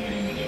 Donau.